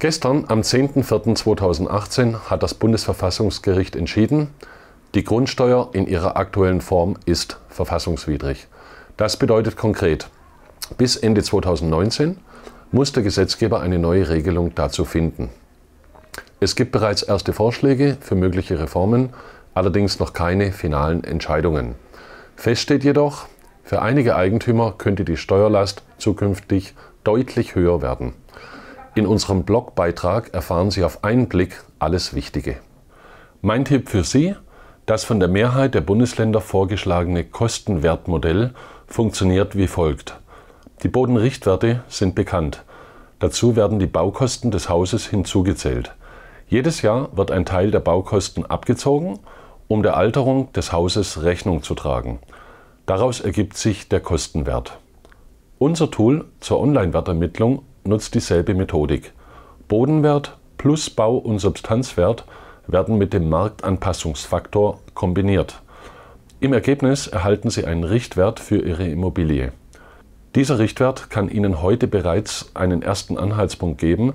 Gestern, am 10.04.2018, hat das Bundesverfassungsgericht entschieden, die Grundsteuer in ihrer aktuellen Form ist verfassungswidrig. Das bedeutet konkret, bis Ende 2019 muss der Gesetzgeber eine neue Regelung dazu finden. Es gibt bereits erste Vorschläge für mögliche Reformen, allerdings noch keine finalen Entscheidungen. Fest steht jedoch, für einige Eigentümer könnte die Steuerlast zukünftig deutlich höher werden. In unserem Blogbeitrag erfahren Sie auf einen Blick alles Wichtige. Mein Tipp für Sie, das von der Mehrheit der Bundesländer vorgeschlagene Kostenwertmodell funktioniert wie folgt. Die Bodenrichtwerte sind bekannt. Dazu werden die Baukosten des Hauses hinzugezählt. Jedes Jahr wird ein Teil der Baukosten abgezogen, um der Alterung des Hauses Rechnung zu tragen. Daraus ergibt sich der Kostenwert. Unser Tool zur Online-Wertermittlung nutzt dieselbe Methodik. Bodenwert plus Bau- und Substanzwert werden mit dem Marktanpassungsfaktor kombiniert. Im Ergebnis erhalten Sie einen Richtwert für Ihre Immobilie. Dieser Richtwert kann Ihnen heute bereits einen ersten Anhaltspunkt geben,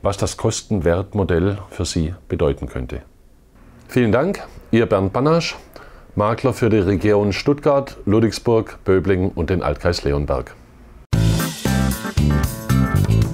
was das Kostenwertmodell für Sie bedeuten könnte. Vielen Dank, Ihr Bernd Banasch, Makler für die Region Stuttgart, Ludwigsburg, Böblingen und den Altkreis Leonberg. Bye.